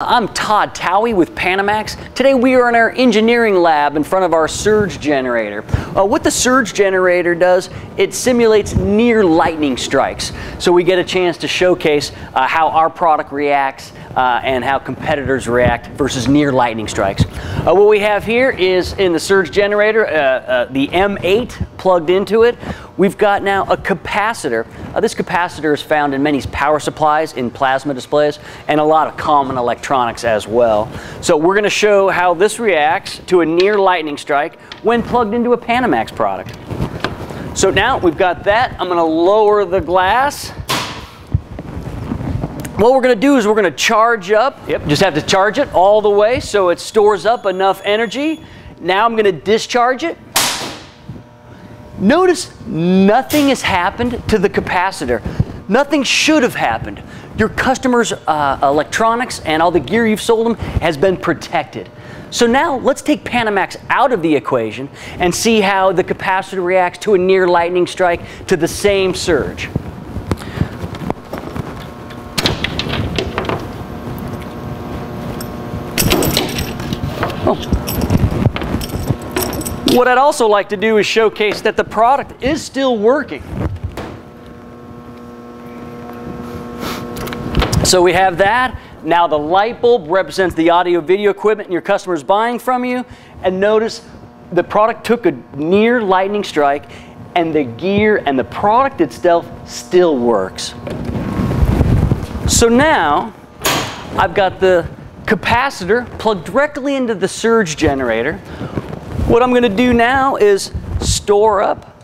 I'm Todd Towey with Panamax. Today we are in our engineering lab in front of our surge generator. Uh, what the surge generator does, it simulates near lightning strikes. So we get a chance to showcase uh, how our product reacts uh, and how competitors react versus near lightning strikes. Uh, what we have here is in the surge generator, uh, uh, the M8 plugged into it. We've got now a capacitor. Uh, this capacitor is found in many power supplies, in plasma displays, and a lot of common electronics as well. So we're going to show how this reacts to a near lightning strike when plugged into a Panamax product. So now we've got that. I'm going to lower the glass. What we're going to do is we're going to charge up. Yep, just have to charge it all the way so it stores up enough energy. Now I'm going to discharge it. Notice nothing has happened to the capacitor. Nothing should have happened. Your customer's uh, electronics and all the gear you've sold them has been protected. So now let's take Panamax out of the equation and see how the capacitor reacts to a near lightning strike to the same surge. Oh. What I'd also like to do is showcase that the product is still working. So we have that. Now the light bulb represents the audio video equipment your customer is buying from you. And notice the product took a near lightning strike and the gear and the product itself still works. So now I've got the capacitor plugged directly into the surge generator what I'm going to do now is store up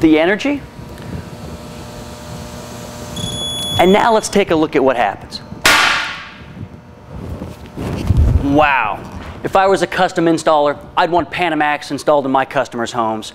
the energy. And now let's take a look at what happens. Wow. If I was a custom installer, I'd want Panamax installed in my customers' homes.